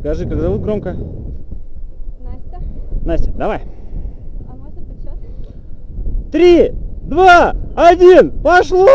Скажи, как зовут громко? Настя, Настя, давай. а можно подсчет? Три, два, один, пошло!